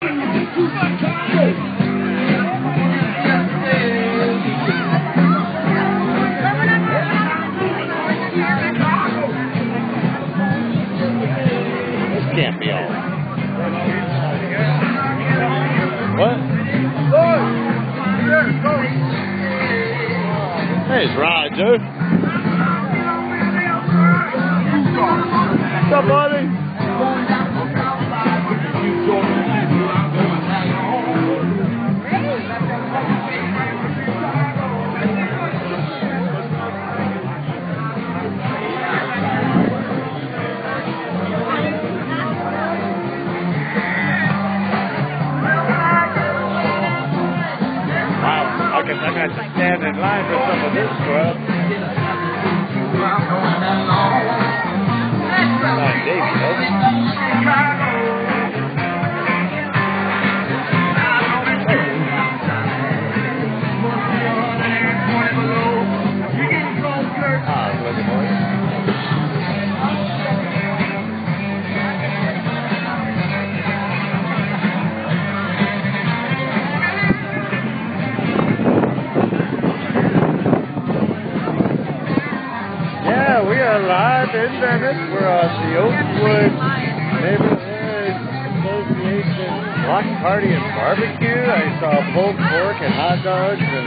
This can't be all. What? Hey, it's Roger. I'm to stand in line for some of this grub. Are live in Venice. We're on the Oakwood Neighborhood Association Block Party and Barbecue. I saw pulled pork and hot dogs and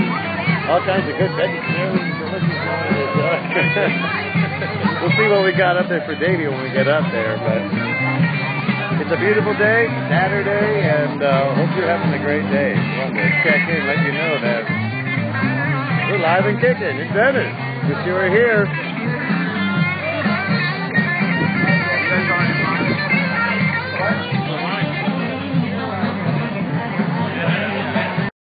all kinds of good vegetarian delicious we'll see what we got up there for Davey when we get up there, but it's a beautiful day, Saturday, and uh, hope you're having a great day. Wanted to check in, let you know that we're live and kicking in Venice. Wish you were here.